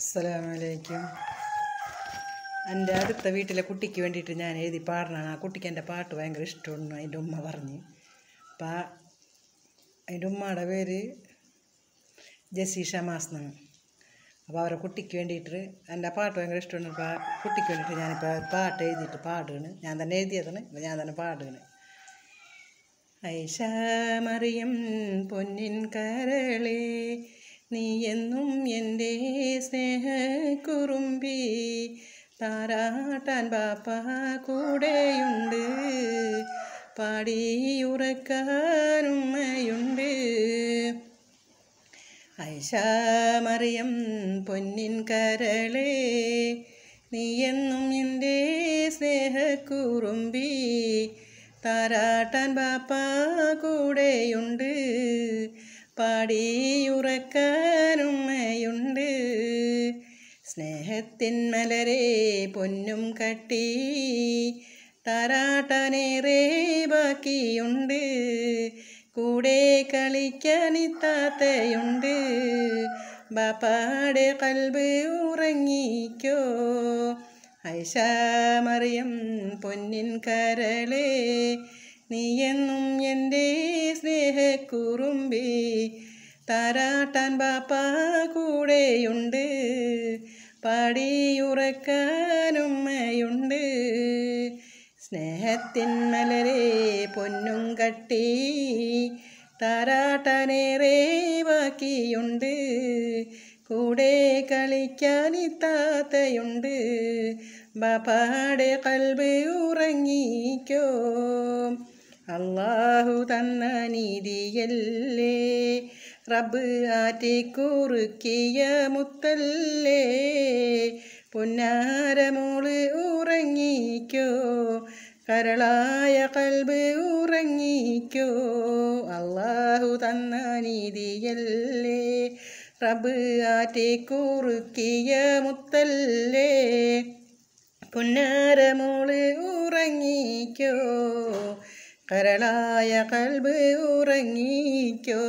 അസ്സലാമലൈക്കും എന്റെ അടുത്ത വീട്ടിലെ കുട്ടിക്ക് വേണ്ടിയിട്ട് ഞാൻ എഴുതി പാടണതാണ്. ആ കുട്ടിക്ക് എന്റെ പാട്ട് ഭയങ്കര ഇഷ്ടമാണ് അതിന്റെ ഉമ്മ പറഞ്ഞ്. അപ്പം അതിന്റെ ഉമ്മയുടെ പേര് ജസീഷ മാസ് അപ്പോൾ അവരെ കുട്ടിക്ക് വേണ്ടിയിട്ട് എന്റെ പാട്ട് ഭയങ്കര ഇഷ്ടമാണ്. അപ്പോൾ കുട്ടിക്ക് വേണ്ടിയിട്ട് ഞാനിപ്പോൾ പാട്ട് എഴുതിയിട്ട് പാടുകയാണ്. ഞാൻ തന്നെ എഴുതിയതാണ് ഞാൻ തന്നെ പാടുകയാണ്. ഐഷ മറിയം പൊന്നിൻ കരളേ നീ എന്നും എന്റെ സ്നേഹക്കുറുമ്പി താരാട്ടാൻ ബാപ്പ കൂടെയുണ്ട്. പാടിയുറക്കാനുമ്മയുണ്ട്. ഐഷ മറിയം പൊന്നിൻ കരളേ നീയെന്നും എന്റെ സ്നേഹക്കുറുമ്പി താരാട്ടാൻ ബാപ്പ കൂടെയുണ്ട്. പാടിയുറക്കാനുമ്മയുണ്ട് സ്നേഹത്തിൻ മലരെ പൊന്നും കട്ടി താരാട്ടനേറെ ബാക്കിയുണ്ട്. കൂടെ കളിക്കാനിത്താത്തയുണ്ട്. ബാപ്പാടെ കൽബ് ഉറങ്ങിക്കോ. ഐഷാമറിയം പൊന്നിൻ കരളേ നീ എന്നും എന്റെ സ്നേഹക്കുറുമ്പി താരാട്ടാൻ ബാപ്പ കൂടെയുണ്ട്. പാടിയുറക്കാനുമ്മയുണ്ട്. സ്നേഹത്തിൻ മലരെ പൊന്നും കട്ടി താരാട്ടനേറെ ബാക്കിയുണ്ട് കൂടെ കളിക്കാൻ ഇത്താത്തയുണ്ട് ബാപ്പാടെ കൽബ് ഉറങ്ങിക്കോ. അള്ളാഹു തന്ന നീതിയല്ലേ. റബ്ബ് ആറ്റിക്കുറുക്കിയ മുത്തല്ലേ? പൊന്നാരമോൾ ഉറങ്ങിക്കോ? കരളായ കൽബ് ഉറങ്ങിക്കോ? അള്ളാഹു തന്ന നീതിയല്ലേ? റബ്ബ് ആറ്റിക്കുറുക്കിയ മുത്തല്ലേ? പൊന്നാരമോൾ ഉറങ്ങിക്കോ? കരളായ കൽബ് ഉറങ്ങിക്കോ?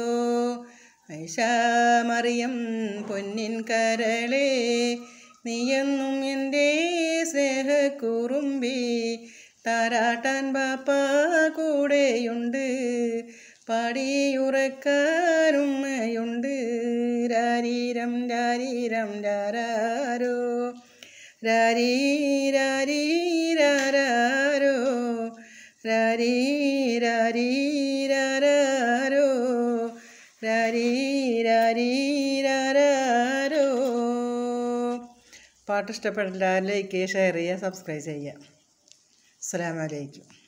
ഐഷാമറിയം പൊന്നിൻ കരളേ നീയെന്നും എന്റെ സ്നേഹക്കുറുമ്പി താരാട്ടാൻ ബാപ്പ കൂടെയുണ്ട് പാടിയുറക്കാനുമ്മയുണ്ട് രാരീരം രാരീരം രാരാരോ രാരീ രാരീ രാരാരോ രാരീ രാരീ രാരാരോ രാരീ രാരീ രാരാരോ. പാട്ട് ഇഷ്ടപ്പെട്ടില്ല ലൈക്ക് ഷെയർ ചെയ്യുക. സബ്സ്ക്രൈബ് ചെയ്യുക അസ്സലാമലൈക്കും